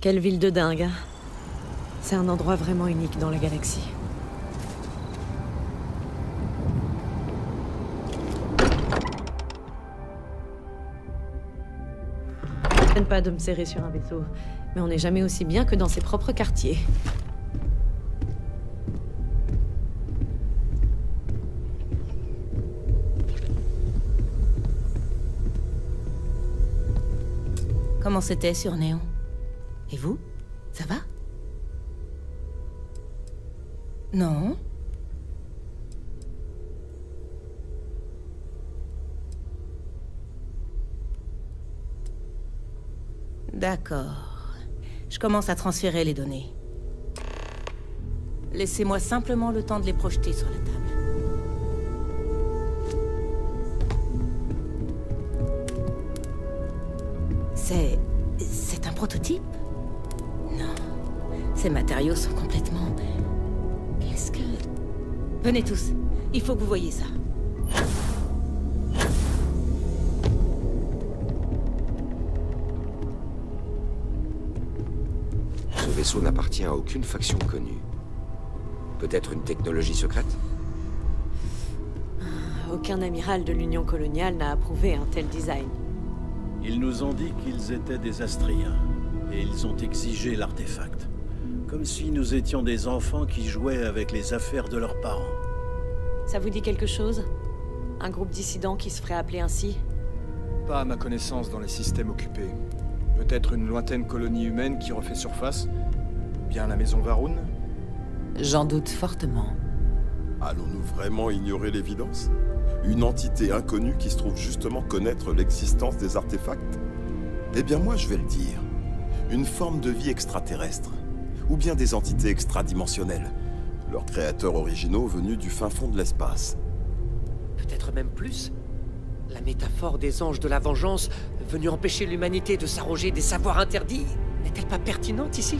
Quelle ville de dingue, hein C'est un endroit vraiment unique dans la galaxie. pas de me serrer sur un vaisseau, mais on n'est jamais aussi bien que dans ses propres quartiers. Comment c'était sur Néon? Et vous Ça va? Non D'accord. Je commence à transférer les données. Laissez-moi simplement le temps de les projeter sur la table. C'est... c'est un prototype? Ces matériaux sont complètement... Qu'est-ce que... Venez tous. Il faut que vous voyez ça. vaisseau n'appartient à aucune faction connue. Peut-être une technologie secrète? Ah, Aucun amiral de l'Union coloniale n'a approuvé un tel design. Ils nous ont dit qu'ils étaient des Astriens, et ils ont exigé l'artefact. Comme si nous étions des enfants qui jouaient avec les affaires de leurs parents. Ça vous dit quelque chose? Un groupe dissident qui se ferait appeler ainsi? Pas à ma connaissance dans les systèmes occupés. Peut-être une lointaine colonie humaine qui refait surface Bien la maison Varun? J'en doute fortement. Allons-nous vraiment ignorer l'évidence? Une entité inconnue qui se trouve justement connaître l'existence des artefacts? Eh bien moi je vais le dire. Une forme de vie extraterrestre. Ou bien des entités extradimensionnelles. Leurs créateurs originaux venus du fin fond de l'espace. Peut-être même plus La métaphore des anges de la vengeance, venus empêcher l'humanité de s'arroger des savoirs interdits, n'est-elle pas pertinente ici?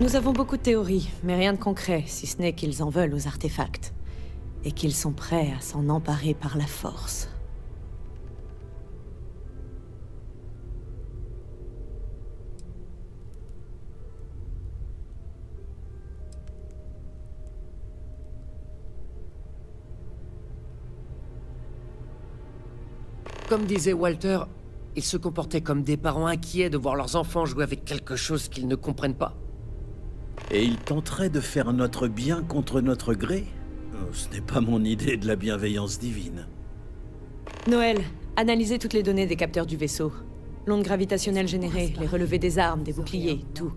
Nous avons beaucoup de théories, mais rien de concret, si ce n'est qu'ils en veulent aux artefacts. Et qu'ils sont prêts à s'en emparer par la force. Comme disait Walter, ils se comportaient comme des parents inquiets de voir leurs enfants jouer avec quelque chose qu'ils ne comprennent pas. Et il tenterait de faire notre bien contre notre gré? Oh, Ce n'est pas mon idée de la bienveillance divine. Noël, analysez toutes les données des capteurs du vaisseau. L'onde gravitationnelle générée, les relevés des armes, des boucliers, tout.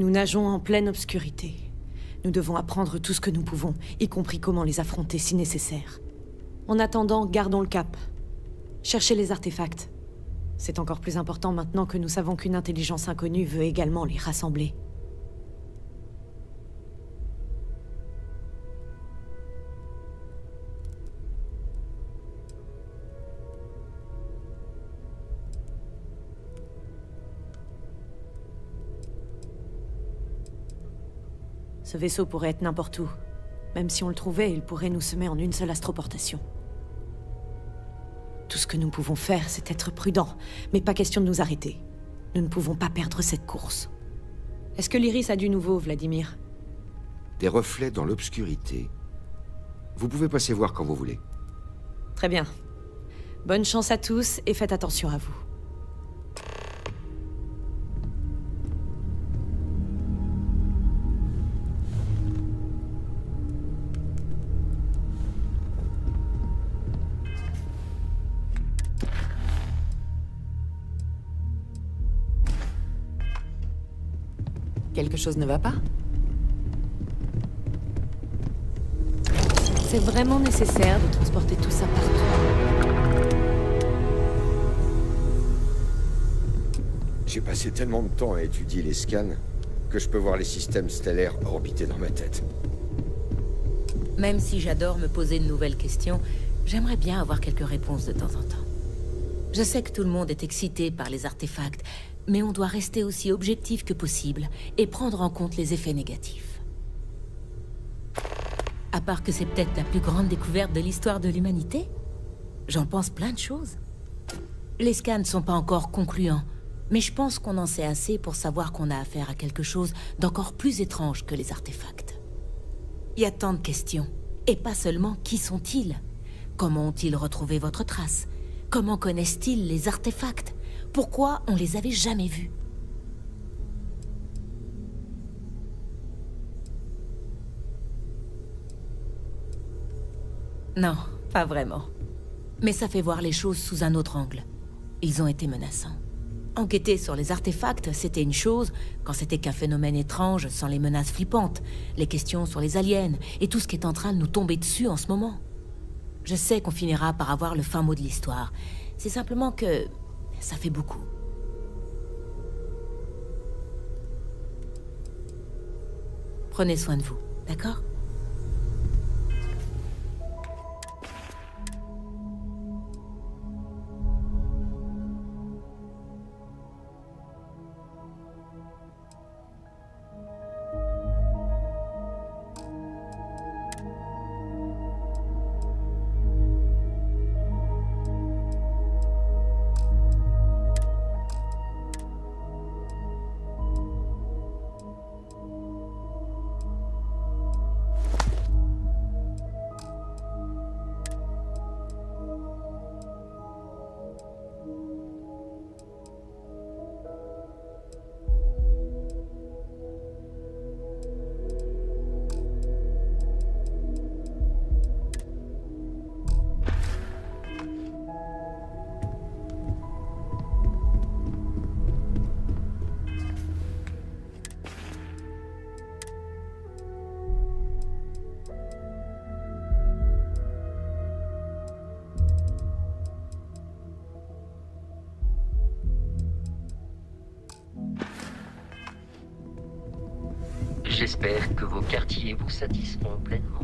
Nous nageons en pleine obscurité. Nous devons apprendre tout ce que nous pouvons, y compris comment les affronter si nécessaire. En attendant, gardons le cap. Cherchez les artefacts. C'est encore plus important maintenant que nous savons qu'une intelligence inconnue veut également les rassembler. Ce vaisseau pourrait être n'importe où. Même si on le trouvait, il pourrait nous semer en une seule astroportation. Tout ce que nous pouvons faire, c'est être prudents, mais pas question de nous arrêter. Nous ne pouvons pas perdre cette course. Est-ce que l'Iris a du nouveau, Vladimir? Des reflets dans l'obscurité. Vous pouvez passer voir quand vous voulez. Très bien. Bonne chance à tous et faites attention à vous. Quelque chose ne va pas C'est vraiment nécessaire de transporter tout ça partout. J'ai passé tellement de temps à étudier les scans que je peux voir les systèmes stellaires orbiter dans ma tête. Même si j'adore me poser de nouvelles questions, j'aimerais bien avoir quelques réponses de temps en temps. Je sais que tout le monde est excité par les artefacts, mais on doit rester aussi objectif que possible et prendre en compte les effets négatifs. À part que c'est peut-être la plus grande découverte de l'histoire de l'humanité J'en pense plein de choses. Les scans ne sont pas encore concluants, Mais je pense qu'on en sait assez pour savoir qu'on a affaire à quelque chose d'encore plus étrange que les artefacts. Il y a tant de questions. Et pas seulement qui sont-ils? Comment ont-ils retrouvé votre trace? Comment connaissent-ils les artefacts? Pourquoi on les avait jamais vus? Non, pas vraiment. Mais ça fait voir les choses sous un autre angle. Ils ont été menaçants. Enquêter sur les artefacts, c'était une chose, quand c'était qu'un phénomène étrange sans les menaces flippantes, les questions sur les aliens et tout ce qui est en train de nous tomber dessus en ce moment. Je sais qu'on finira par avoir le fin mot de l'histoire. C'est simplement que ça fait beaucoup. Prenez soin de vous, d'accord? J'espère que vos quartiers vous satisfont pleinement.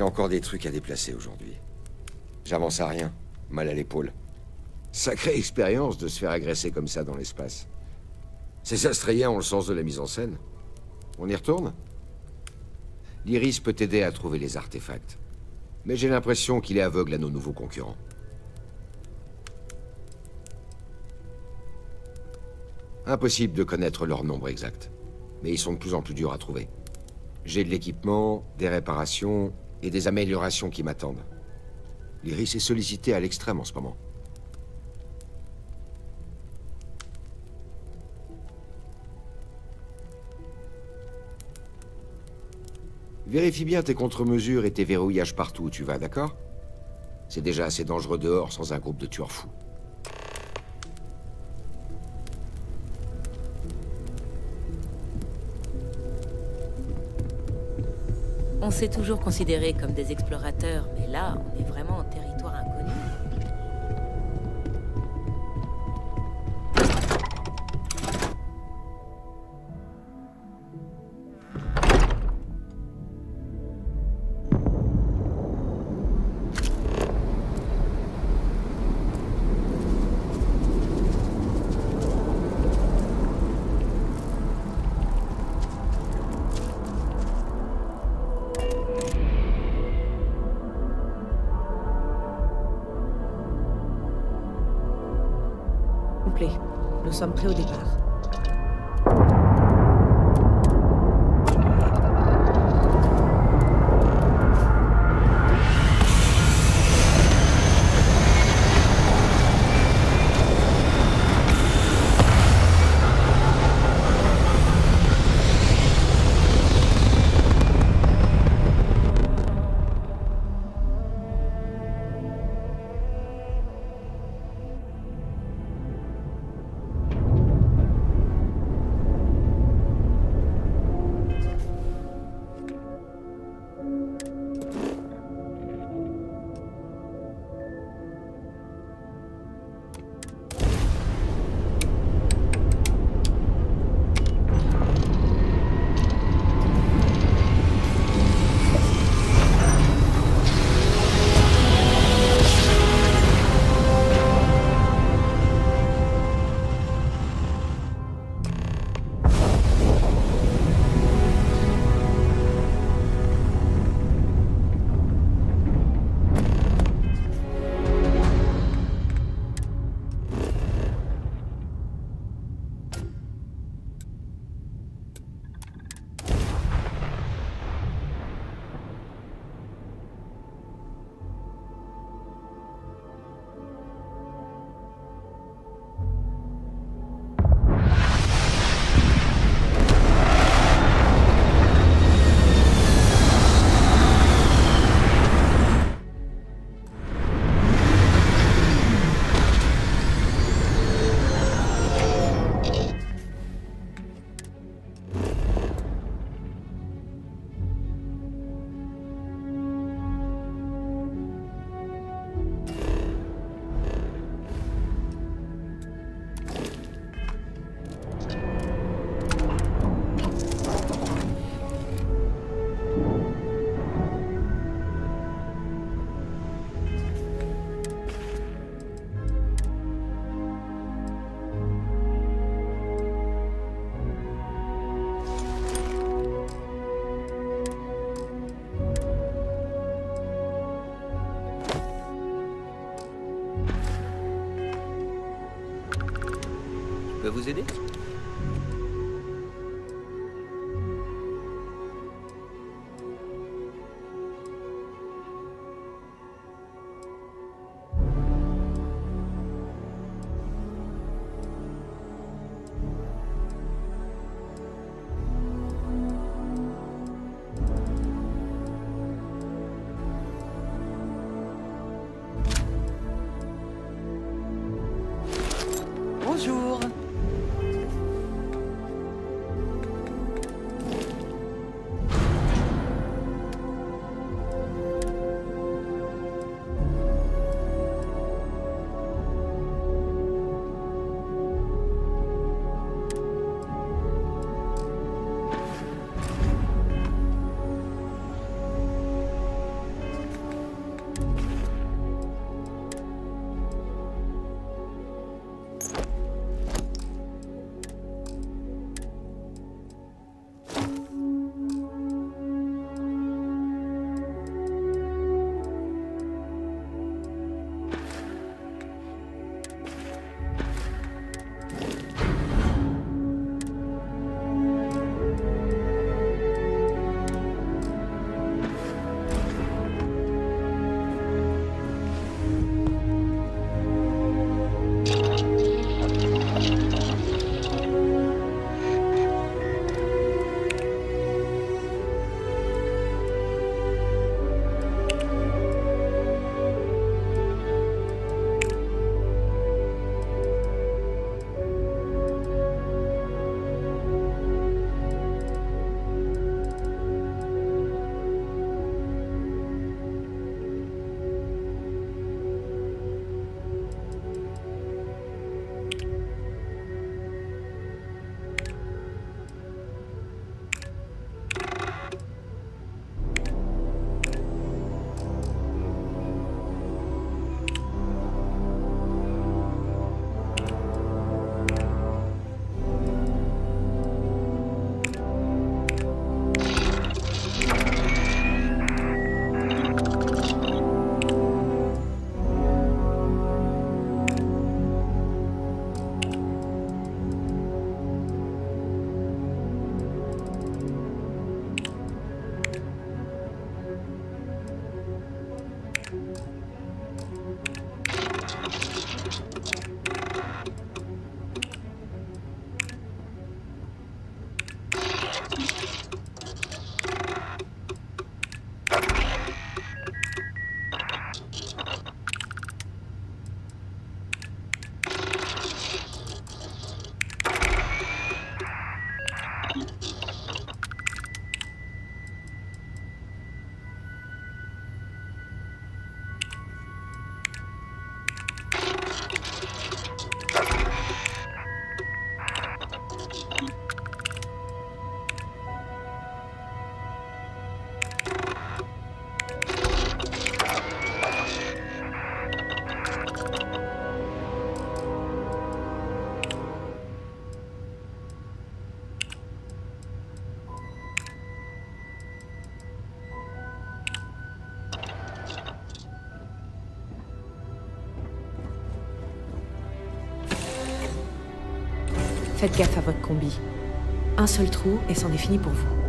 J'ai encore des trucs à déplacer aujourd'hui. J'avance à rien, mal à l'épaule. Sacrée expérience de se faire agresser comme ça dans l'espace. Ces Astriens ont le sens de la mise en scène. On y retourne? L'Iris peut t'aider à trouver les artefacts. Mais j'ai l'impression qu'il est aveugle à nos nouveaux concurrents. Impossible de connaître leur nombre exact. Mais ils sont de plus en plus durs à trouver. J'ai de l'équipement, des réparations Et des améliorations qui m'attendent. L'Iris est sollicité à l'extrême en ce moment. Vérifie bien tes contre-mesures et tes verrouillages partout où tu vas, d'accord? C'est déjà assez dangereux dehors sans un groupe de tueurs fous. On s'est toujours considérés comme des explorateurs, mais là, on est vraiment en territoire Nous sommes vous aider? Faites gaffe à votre combi. Un seul trou et c'en est fini pour vous.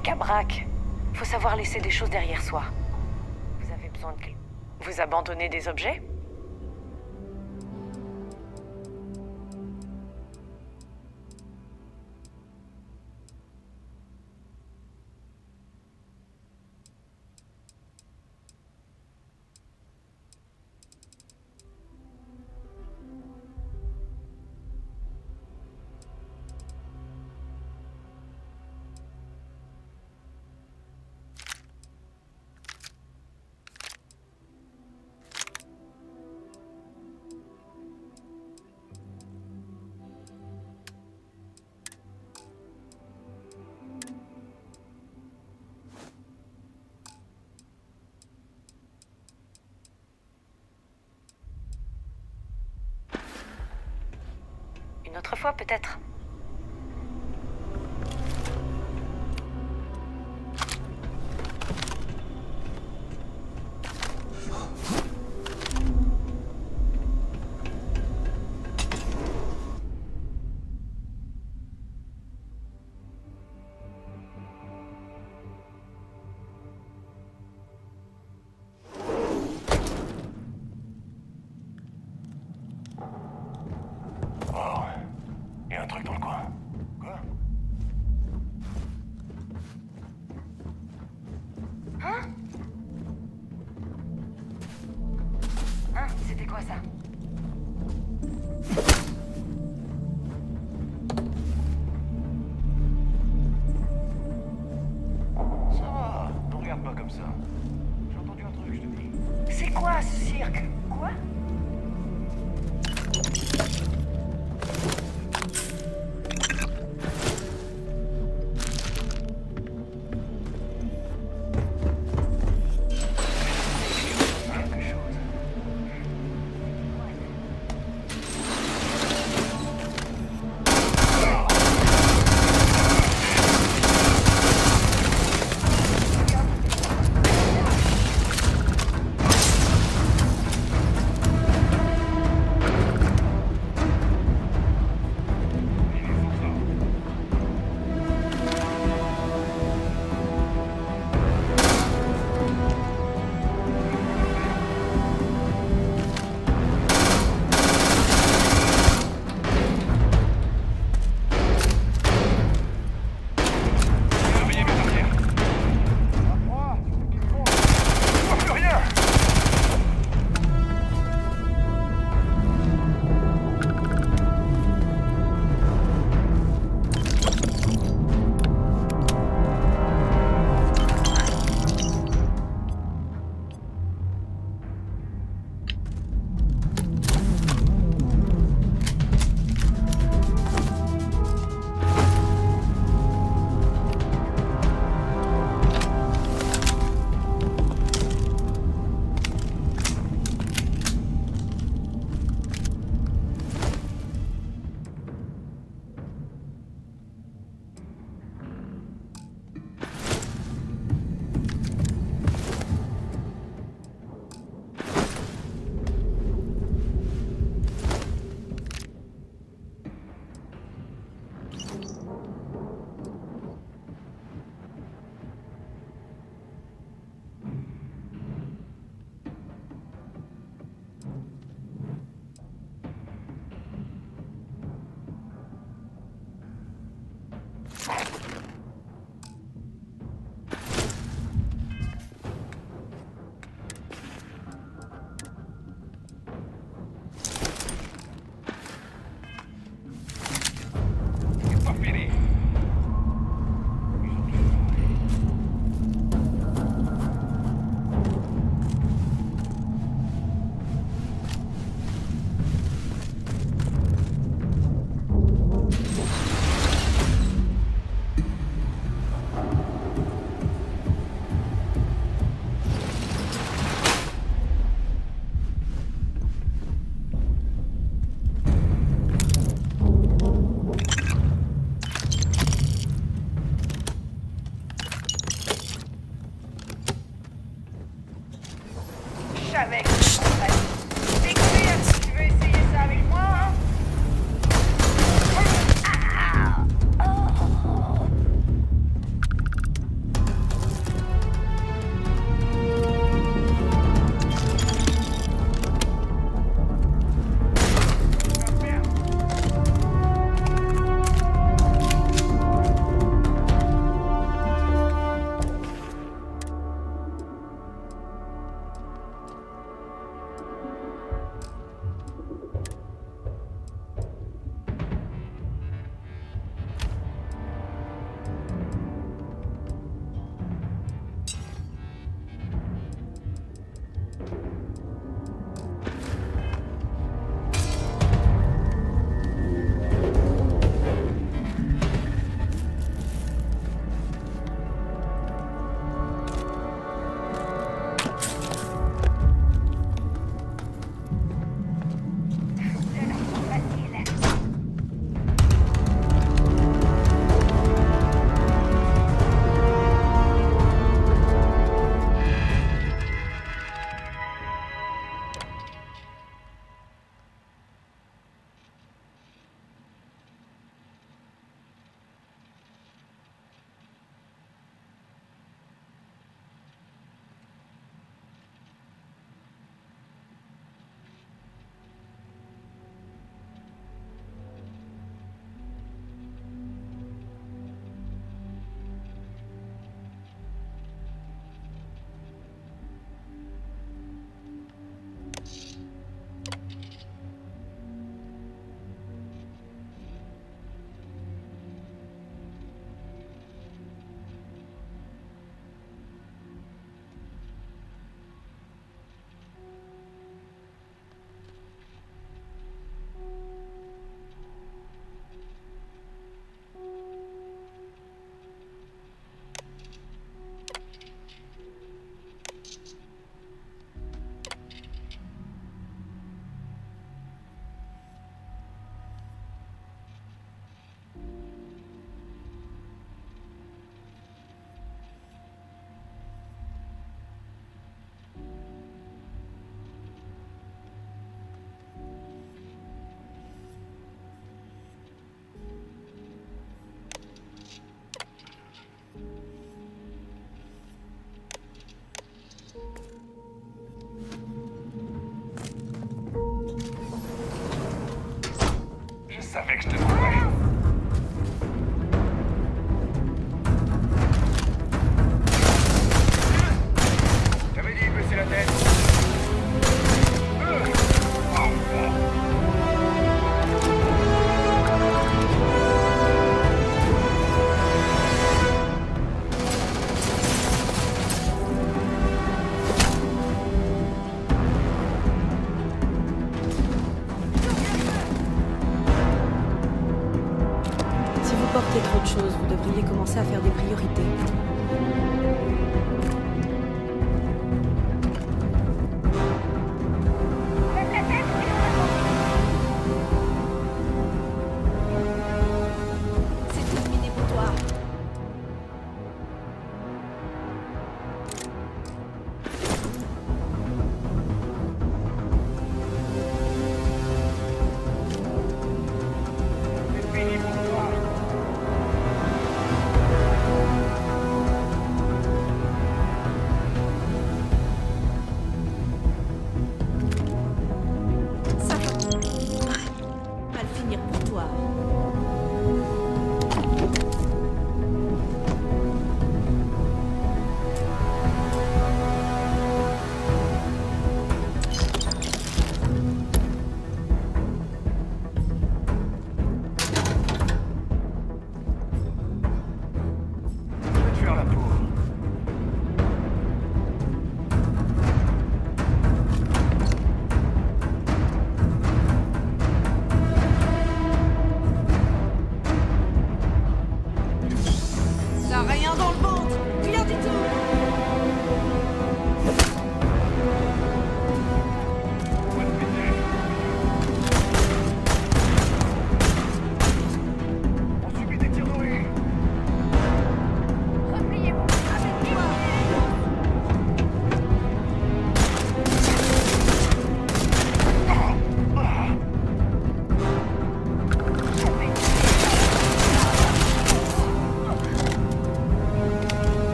De bric-à-brac. Faut savoir laisser des choses derrière soi. Vous avez besoin de... quel- Vous abandonnez des objets? Fois peut-être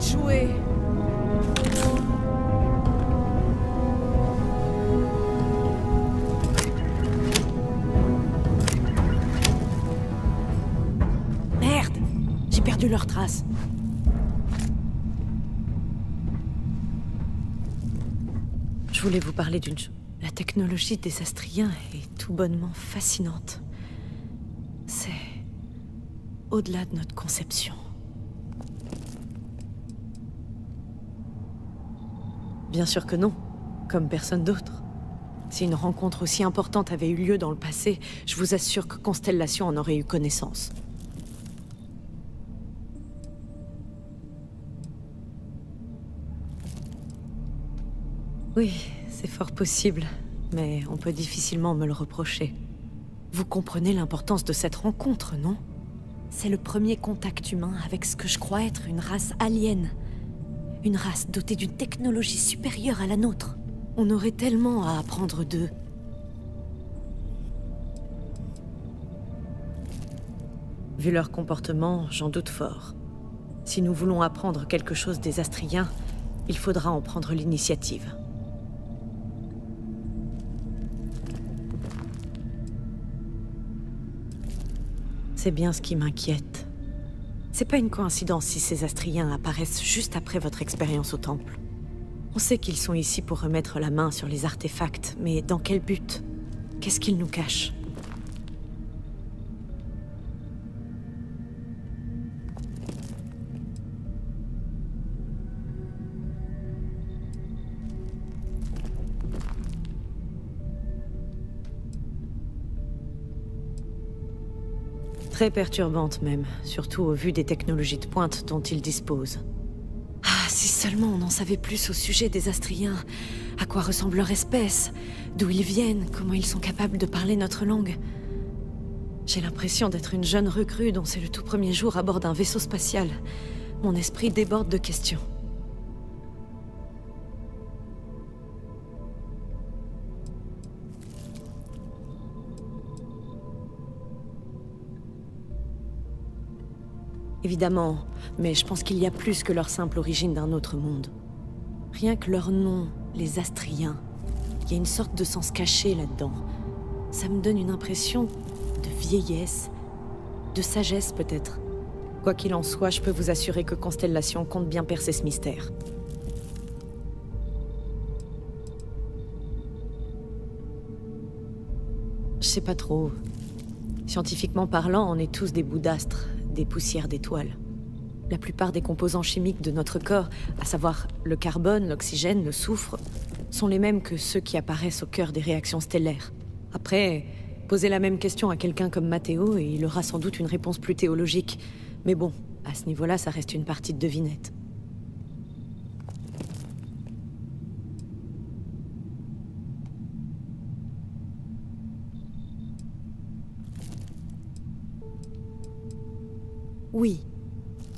jouer Merde J'ai perdu leurs traces. Je voulais vous parler d'une chose. La technologie des Astriens est tout bonnement fascinante. C'est au-delà de notre conception. Bien sûr que non, comme personne d'autre. Si une rencontre aussi importante avait eu lieu dans le passé, je vous assure que Constellation en aurait eu connaissance. Oui, c'est fort possible, mais on peut difficilement me le reprocher. Vous comprenez l'importance de cette rencontre, non? C'est le premier contact humain avec ce que je crois être une race alien. Une race dotée d'une technologie supérieure à la nôtre. On aurait tellement à apprendre d'eux. Vu leur comportement, j'en doute fort. Si nous voulons apprendre quelque chose des Astriens, il faudra en prendre l'initiative. C'est bien ce qui m'inquiète. C'est pas une coïncidence si ces Astriens apparaissent juste après votre expérience au Temple. On sait qu'ils sont ici pour remettre la main sur les artefacts, mais dans quel but? Qu'est-ce qu'ils nous cachent? Très perturbante même, surtout au vu des technologies de pointe dont ils disposent. Ah, si seulement on en savait plus au sujet des Astriens. À quoi ressemble leur espèce? D'où ils viennent? Comment ils sont capables de parler notre langue? J'ai l'impression d'être une jeune recrue dont c'est le tout premier jour à bord d'un vaisseau spatial. Mon esprit déborde de questions. évidemment, mais je pense qu'il y a plus que leur simple origine d'un autre monde. Rien que leur nom, les Astriens, il y a une sorte de sens caché là-dedans. Ça me donne une impression de vieillesse, de sagesse peut-être. Quoi qu'il en soit, je peux vous assurer que Constellation compte bien percer ce mystère. Je sais pas trop. Scientifiquement parlant, on est tous des bouts d'astres des poussières d'étoiles. La plupart des composants chimiques de notre corps, à savoir le carbone, l'oxygène, le soufre, sont les mêmes que ceux qui apparaissent au cœur des réactions stellaires. Après, posez la même question à quelqu'un comme Matteo et il aura sans doute une réponse plus théologique. Mais bon, à ce niveau-là, ça reste une partie de devinette. Oui.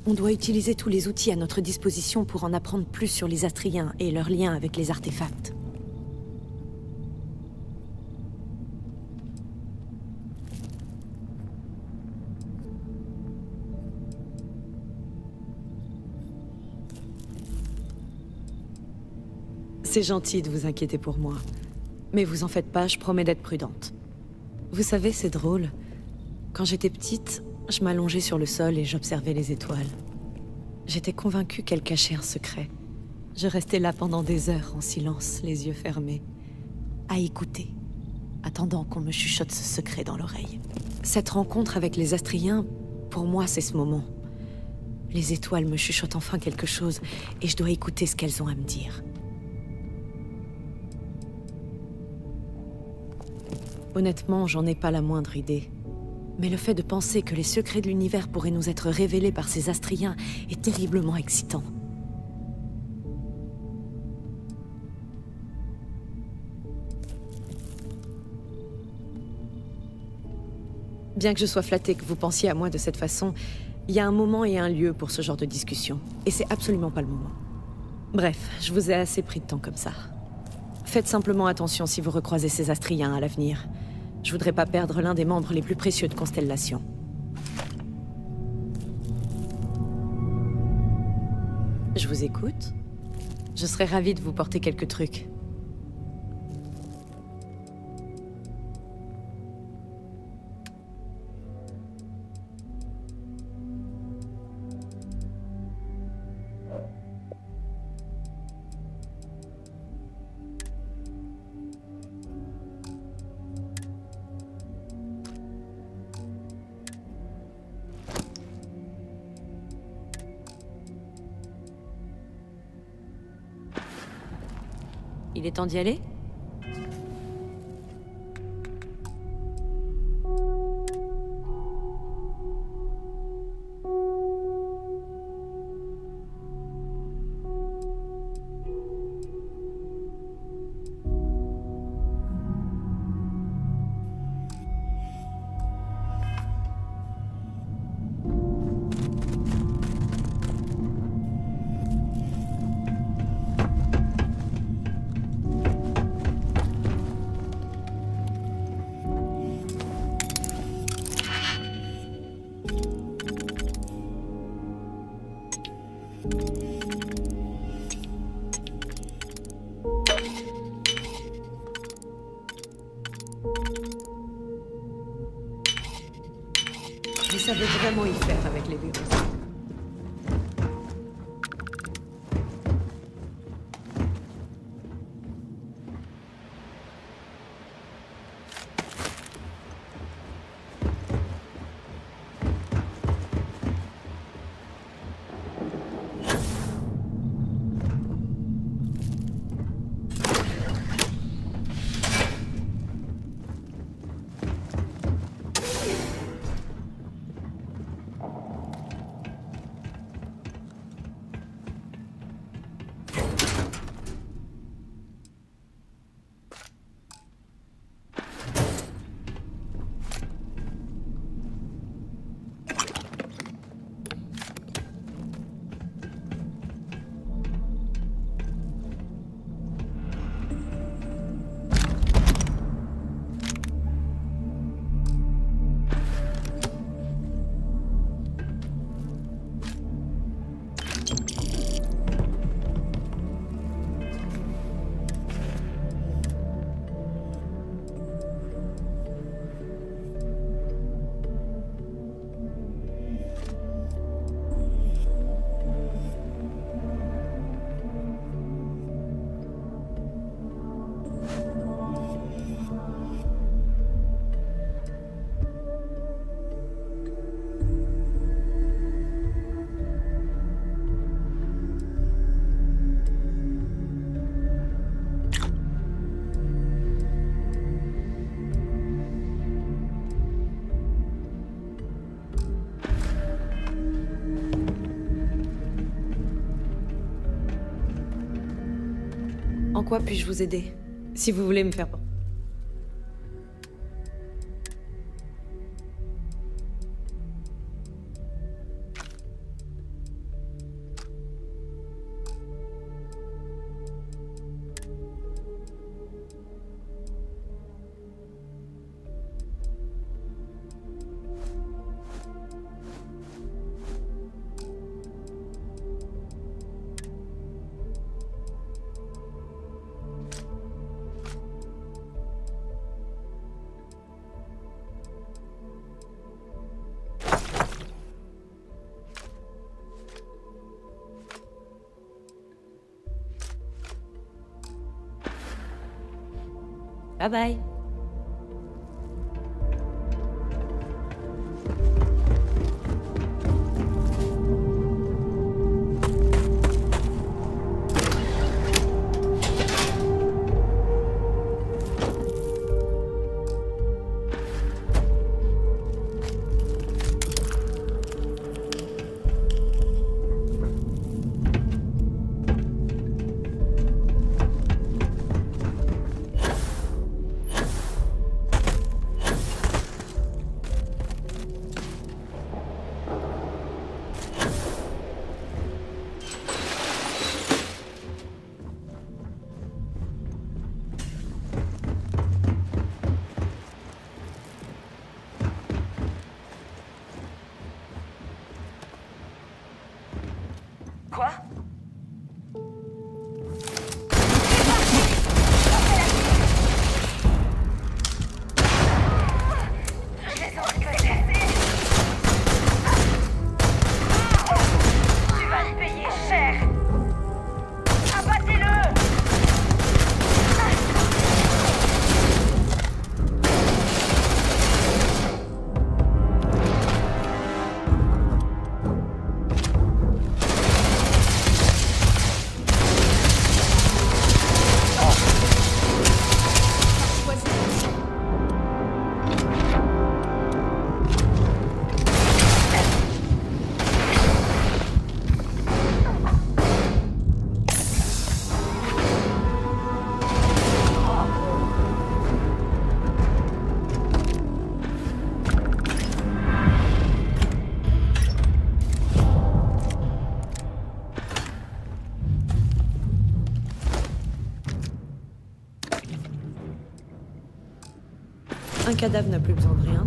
On doit utiliser tous les outils à notre disposition pour en apprendre plus sur les Astriens et leurs liens avec les artefacts. C'est gentil de vous inquiéter pour moi. Mais vous en faites pas, je promets d'être prudente. Vous savez, c'est drôle. Quand j'étais petite, je m'allongeais sur le sol et j'observais les étoiles. J'étais convaincue qu'elles cachaient un secret. Je restais là pendant des heures en silence, les yeux fermés, à écouter, attendant qu'on me chuchote ce secret dans l'oreille. Cette rencontre avec les Astriens, pour moi, c'est ce moment. Les étoiles me chuchotent enfin quelque chose, et je dois écouter ce qu'elles ont à me dire. Honnêtement, j'en ai pas la moindre idée. Mais le fait de penser que les secrets de l'univers pourraient nous être révélés par ces Astriens est terriblement excitant. Bien que je sois flattée que vous pensiez à moi de cette façon, il y a un moment et un lieu pour ce genre de discussion. Et c'est absolument pas le moment. Bref, je vous ai assez pris de temps comme ça. Faites simplement attention si vous recroisez ces Astriens à l'avenir. Je voudrais pas perdre l'un des membres les plus précieux de Constellation. Je vous écoute. Je serais ravie de vous porter quelques trucs. Est temps d'y aller? En quoi puis-je vous aider? Si vous voulez me faire... 拜 cadavre n'a plus besoin de rien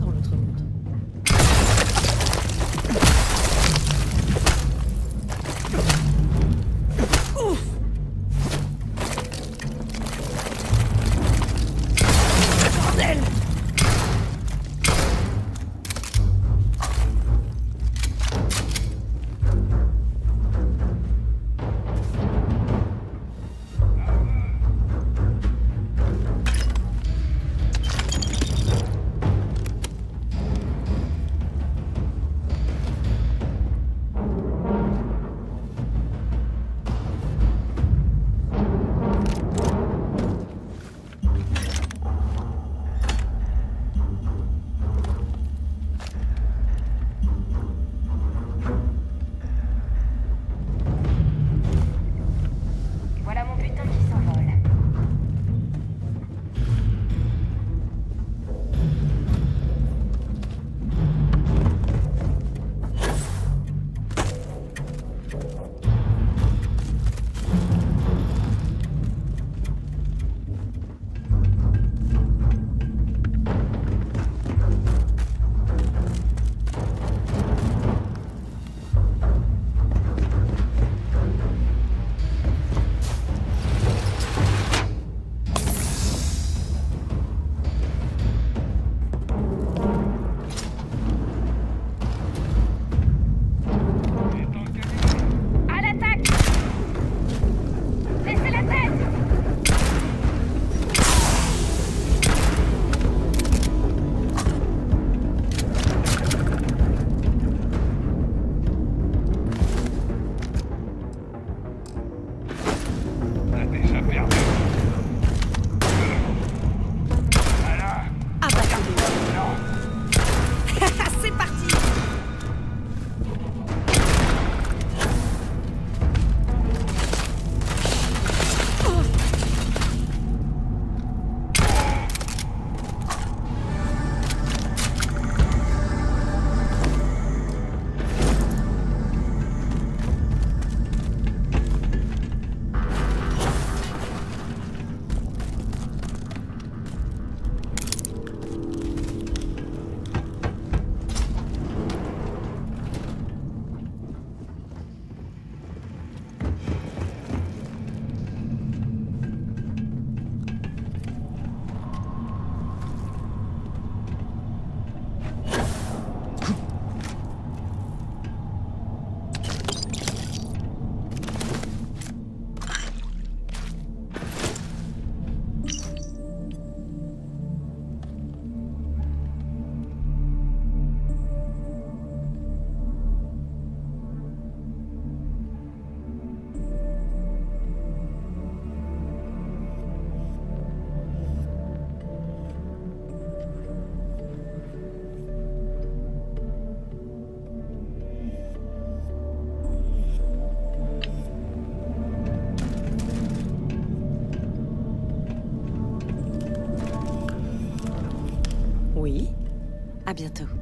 bientôt.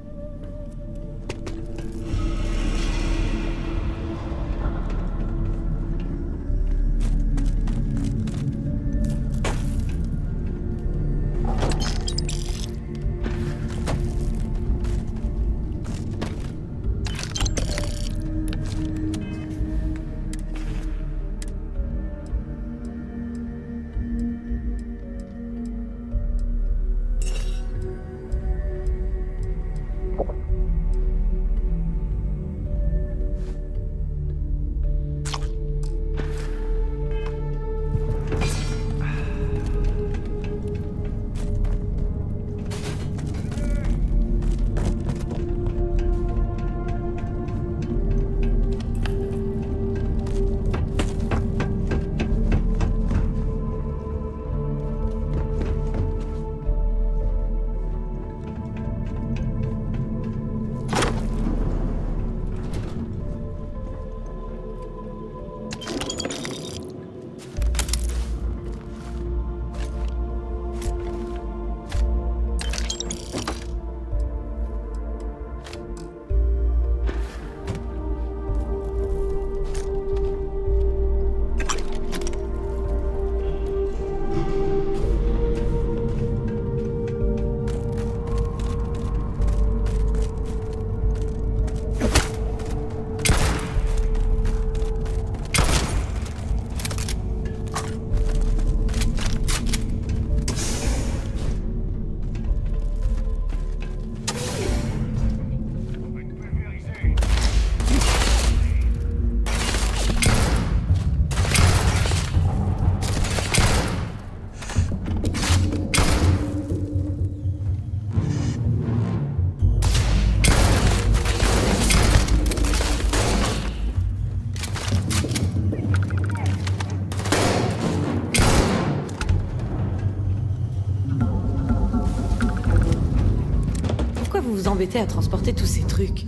Vous embêtez à transporter tous ces trucs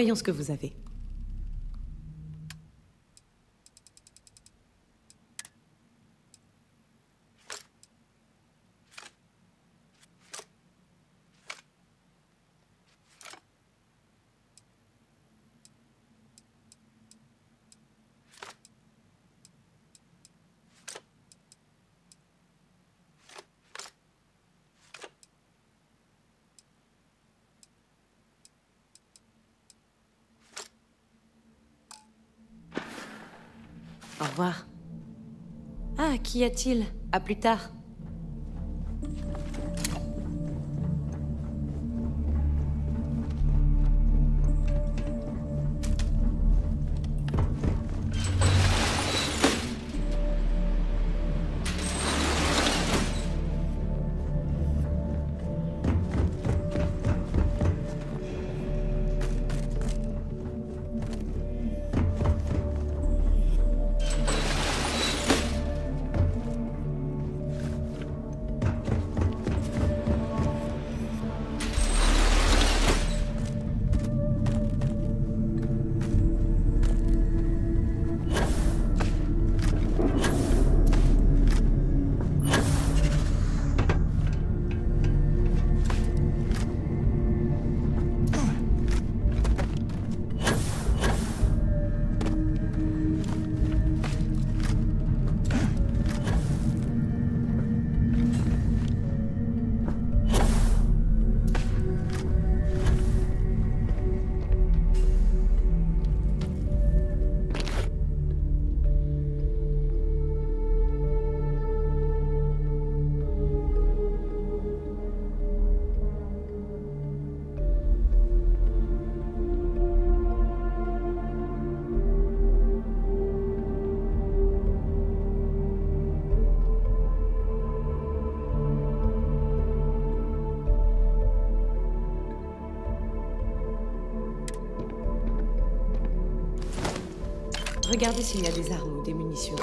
Voyons ce que vous avez. Au revoir. Ah, qu'y a-t-il? À plus tard. Regardez s'il y a des armes ou des munitions.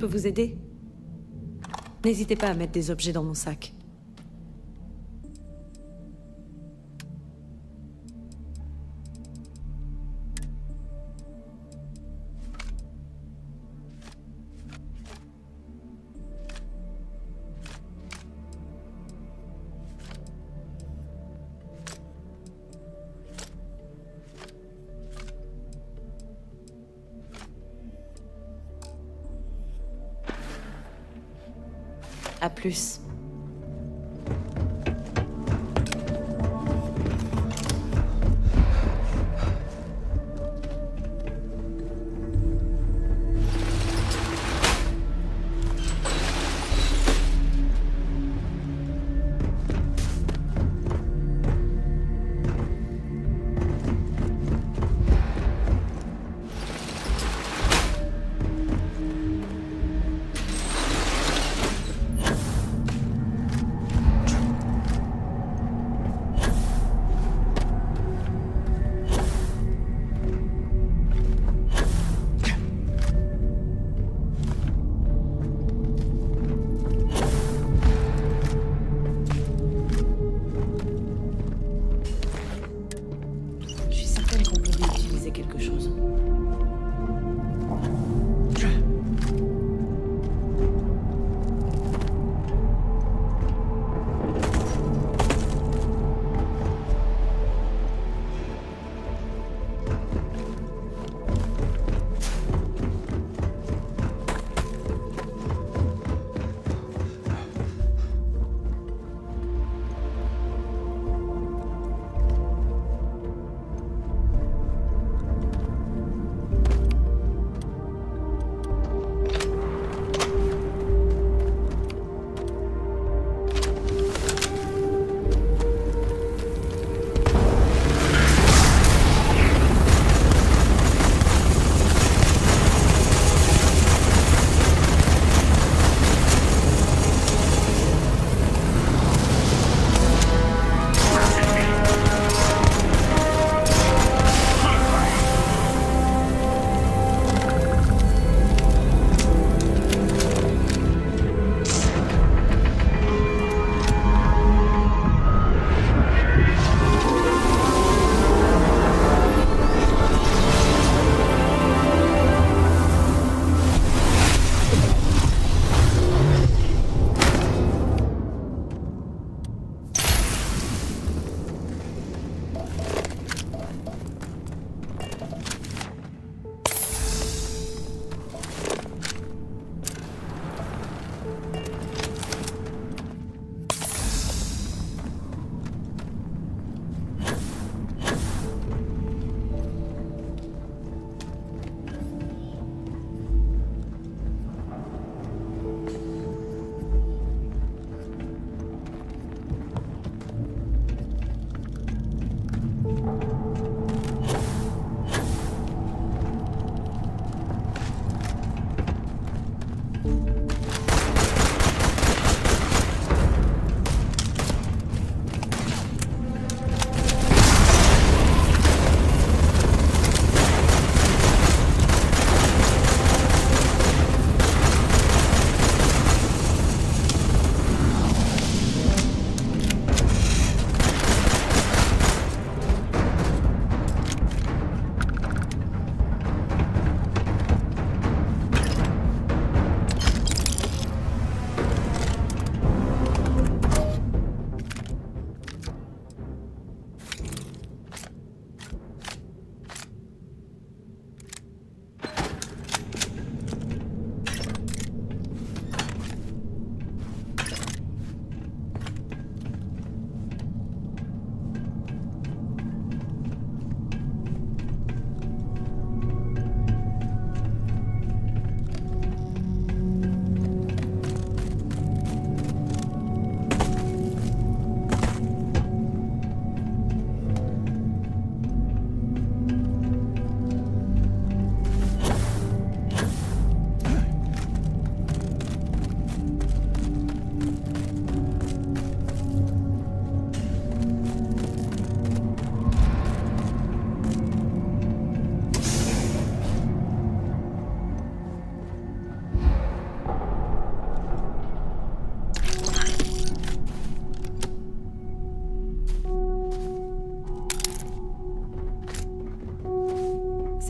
Peux vous aider? N'hésitez pas à mettre des objets dans mon sac. Plus.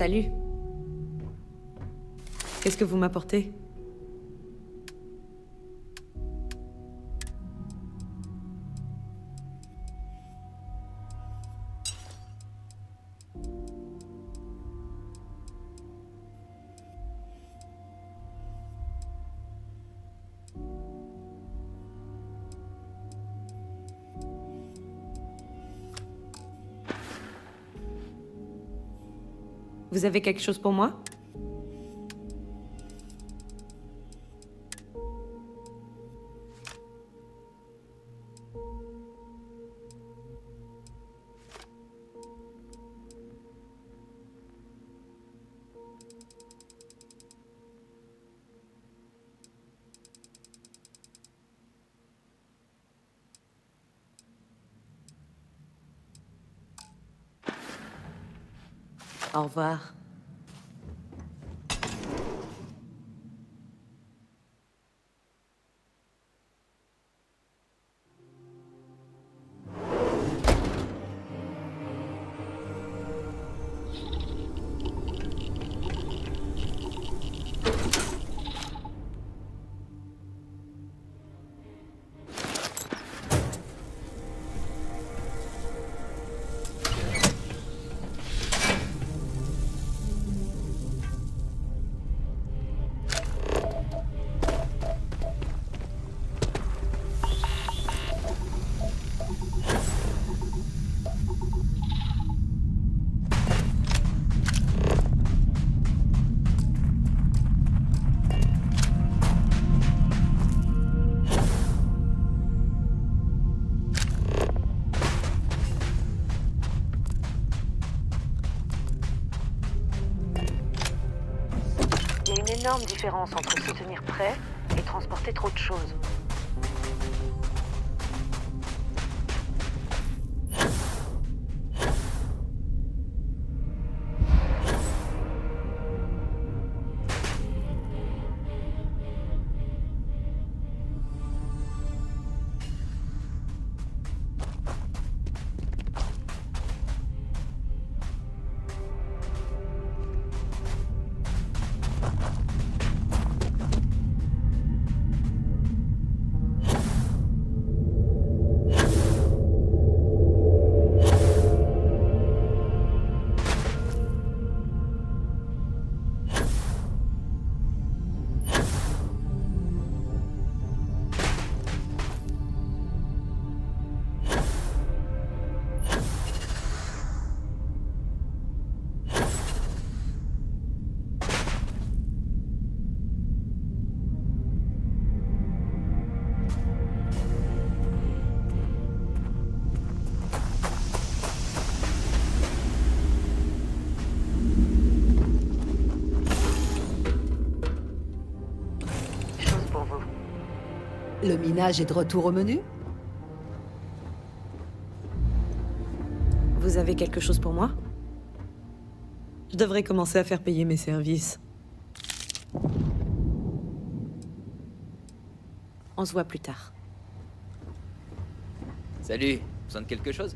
Salut. Qu'est-ce que vous m'apportez? Vous avez quelque chose pour moi? Au revoir. Entre se tenir prêt et transporter trop de choses. Le minage est de retour au menu Vous avez quelque chose pour moi? Je devrais commencer à faire payer mes services. On se voit plus tard. Salut, besoin de quelque chose?